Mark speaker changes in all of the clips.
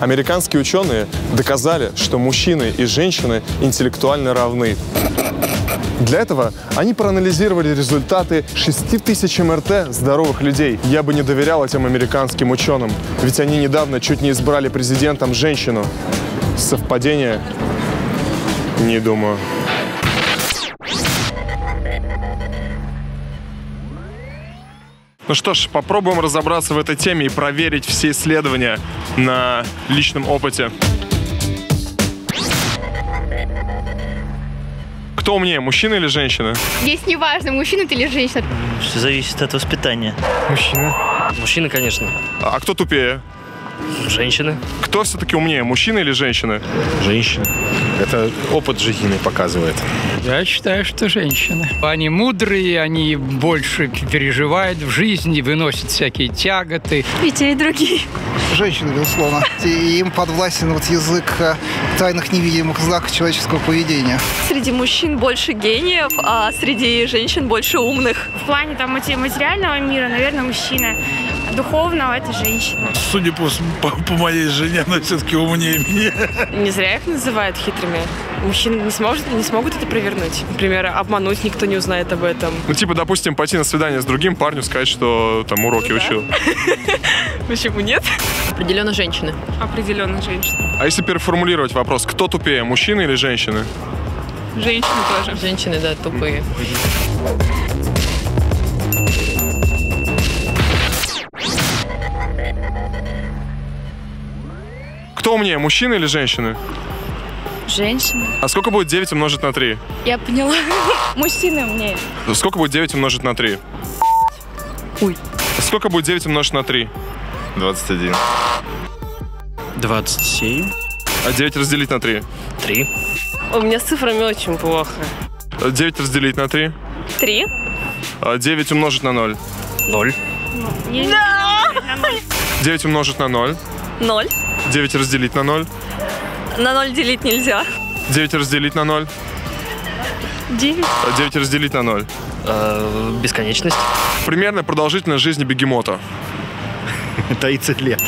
Speaker 1: Американские ученые доказали, что мужчины и женщины интеллектуально равны. Для этого они проанализировали результаты 6 тысяч МРТ здоровых людей. Я бы не доверял этим американским ученым, ведь они недавно чуть не избрали президентом женщину. Совпадение? Не думаю. Ну что ж, попробуем разобраться в этой теме и проверить все исследования на личном опыте. Кто умнее, мужчина или женщина?
Speaker 2: Здесь не важно, мужчина ты или женщина.
Speaker 3: Все зависит от воспитания.
Speaker 4: Мужчина.
Speaker 5: Мужчины, конечно.
Speaker 1: А кто тупее?
Speaker 5: Женщины.
Speaker 1: Кто все-таки умнее, мужчина или женщина?
Speaker 4: Женщина. Это опыт жизненный показывает.
Speaker 6: Я считаю, что женщины. Они мудрые, они больше переживают в жизни, выносят всякие тяготы.
Speaker 2: И те, и другие.
Speaker 7: Женщины, безусловно. И им подвластен вот язык э, тайных невидимых знаков человеческого поведения.
Speaker 8: Среди мужчин больше гениев, а среди женщин больше умных.
Speaker 9: В плане там материального мира, наверное, мужчина. А Духовного это женщина.
Speaker 10: Судя по, по, по моей жене, она все-таки умнее меня.
Speaker 8: Не зря их называют хитрыми. Мужчины не, сможет, не смогут это провернуть. Например, обмануть никто не узнает об этом.
Speaker 1: Ну, типа, допустим, пойти на свидание с другим парнем, сказать, что там уроки
Speaker 8: Ну да.
Speaker 1: учил.
Speaker 8: Почему нет?
Speaker 11: Определенно женщины.
Speaker 8: Определенно женщина.
Speaker 1: А если переформулировать вопрос, кто тупее, мужчина или женщина?
Speaker 8: Женщины тоже.
Speaker 11: Женщины, да, тупые.
Speaker 1: Кто умнее, мужчина или женщина?
Speaker 9: Женщина.
Speaker 1: А сколько будет 9 умножить на 3?
Speaker 9: Я поняла. Мужчины умнее.
Speaker 1: Сколько будет 9 умножить на 3?
Speaker 11: Ой.
Speaker 1: Сколько будет 9 умножить на 3?
Speaker 4: 21.
Speaker 5: 27.
Speaker 1: А 9 разделить на 3?
Speaker 5: Три.
Speaker 8: У меня с цифрами очень плохо.
Speaker 1: 9 разделить на 3?
Speaker 8: Три.
Speaker 1: А 9 умножить на 0?
Speaker 5: Ноль.
Speaker 9: Да!
Speaker 1: 9 умножить на 0?
Speaker 8: Ноль.
Speaker 1: 9 разделить на 0?
Speaker 8: На ноль делить нельзя.
Speaker 1: 9 разделить на 0?
Speaker 9: Девять.
Speaker 1: А 9 разделить на 0?
Speaker 5: Э, бесконечность.
Speaker 1: Примерная продолжительность жизни бегемота.
Speaker 4: 30 лет.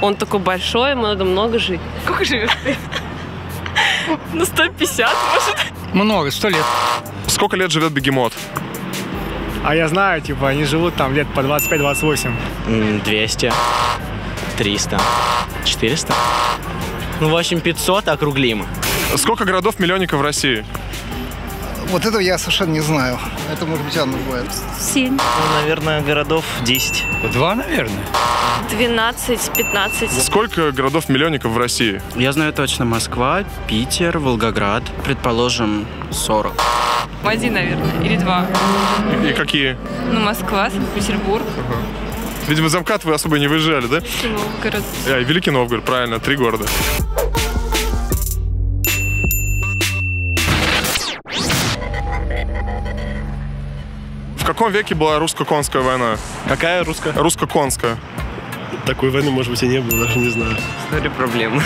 Speaker 8: Он такой большой, ему надо много жить. Сколько живет ты? Ну, 150, может.
Speaker 6: Много, сто лет.
Speaker 1: Сколько лет живет бегемот?
Speaker 12: А я знаю, типа, они живут там лет по 25-28.
Speaker 5: М, 200. 300. 400. Ну, в общем, 500 округлим.
Speaker 1: Сколько городов-миллионников в России?
Speaker 7: Вот этого я совершенно не знаю. Это, может быть, Анна знает.
Speaker 9: Семь.
Speaker 3: Ну, наверное, городов 10.
Speaker 6: Два, наверное.
Speaker 8: 12, 15.
Speaker 1: Сколько городов-миллионников в России?
Speaker 13: Я знаю точно Москва, Питер, Волгоград. Предположим, 40.
Speaker 8: Один, наверное, или два.
Speaker 1: И какие?
Speaker 8: Ну, Москва, Санкт-Петербург,
Speaker 1: Видимо, за МКАД вы особо не выезжали, да?
Speaker 8: Новгород.
Speaker 1: А, и Великий Новгород, правильно, три города. Каком веке была русско-конская война?
Speaker 4: Какая русская?
Speaker 1: Русско-конская.
Speaker 10: Такой войны, может быть, и не было, даже не знаю.
Speaker 5: История проблем.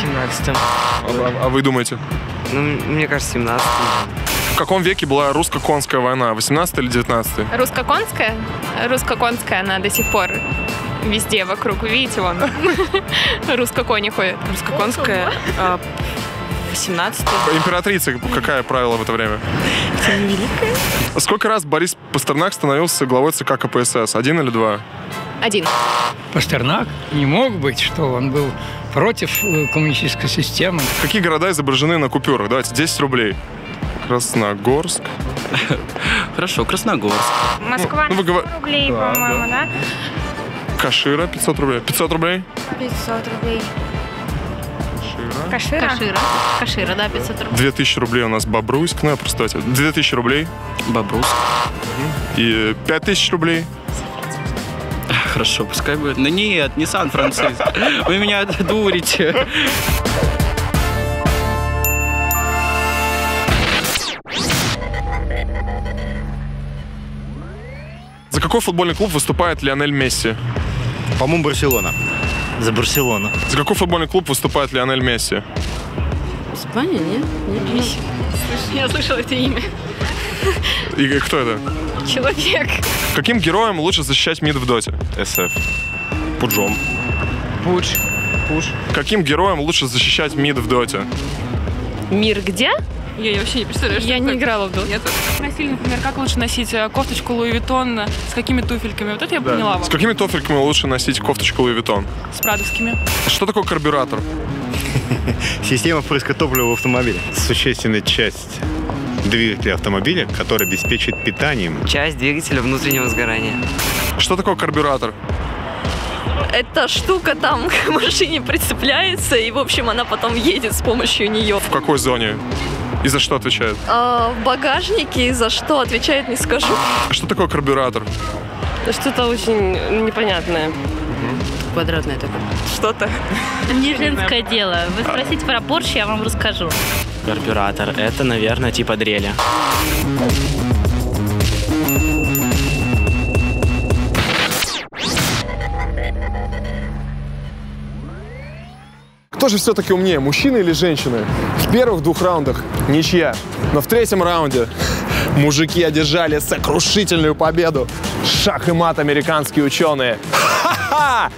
Speaker 11: 17
Speaker 1: А, а- а вы думаете?
Speaker 5: Ну, мне кажется, 17
Speaker 1: В каком веке была русско-конская война? 18 или 19
Speaker 2: Русско-конская? Русско-конская, она до сих пор везде вокруг. Видите, вон. Русско-кони ходят.
Speaker 8: Русско-конская. А, 18
Speaker 1: Императрица какая правила в это время? Сколько раз Борис Пастернак становился главой ЦК КПСС? Один или два?
Speaker 2: Один.
Speaker 6: Пастернак не мог быть, что он был против э, коммунистической системы.
Speaker 1: Какие города изображены на купюрах? Давайте, 10 рублей. Красногорск.
Speaker 13: Хорошо, Красногорск.
Speaker 9: Москва
Speaker 1: Ну, вы говор-
Speaker 9: 100 рублей,
Speaker 1: Да,
Speaker 9: по-моему, да?
Speaker 1: Кашира 500 рублей. 500 рублей?
Speaker 9: 500 рублей. Кашира.
Speaker 11: Кашира? Кашира. Да, 500 рублей.
Speaker 1: 2000 рублей у нас Бобруйск. Ну, я просто давайте. 2000 рублей.
Speaker 13: Бобрус.
Speaker 1: И 5000 рублей.
Speaker 13: Хорошо, пускай будет. Но нет, не Сан-Франциско. Вы меня дурите.
Speaker 1: За какой футбольный клуб выступает Лионель Месси?
Speaker 4: По-моему, Барселона.
Speaker 3: За Барселону.
Speaker 1: За какой футбольный клуб выступает Лионель Месси?
Speaker 11: Испания, нет? Нет.
Speaker 2: Я слышала это имя.
Speaker 1: И кто это?
Speaker 2: Человек.
Speaker 1: Каким героем лучше защищать мид в доте?
Speaker 4: СФ. Пуджом.
Speaker 6: Пудж.
Speaker 5: Пуш.
Speaker 1: Каким героем лучше защищать мид в доте?
Speaker 2: Мир где?
Speaker 8: Я вообще не представляю,
Speaker 2: Я не играла в доту.
Speaker 8: Спросили, например, как лучше носить э, кофточку Луи Виттон с какими туфельками. Вот это я поняла вам.
Speaker 1: С какими туфельками лучше носить кофточку Louis Vuitton?
Speaker 8: С прадовскими.
Speaker 1: Что такое карбюратор?
Speaker 4: Система впрыска топлива в автомобиле. Существенная часть двигателя автомобиля, который обеспечит питанием.
Speaker 5: Часть двигателя внутреннего сгорания.
Speaker 1: Что такое карбюратор?
Speaker 14: Эта штука там к машине прицепляется, и, в общем, она потом едет с помощью нее.
Speaker 1: В какой зоне? И за что отвечает?
Speaker 14: А в багажнике, и за что отвечает, не скажу.
Speaker 1: А что такое карбюратор?
Speaker 8: Что-то очень непонятное.
Speaker 11: Квадратное такое.
Speaker 14: Что-то.
Speaker 11: Не женское дело. Вы спросите про Порш, я вам расскажу.
Speaker 5: Карбюратор. Это, наверное, типа дрели.
Speaker 1: Кто же все-таки умнее, мужчины или женщины? В первых двух раундах ничья, но в третьем раунде мужики одержали сокрушительную победу. Шах и мат американские ученые. Ха-ха!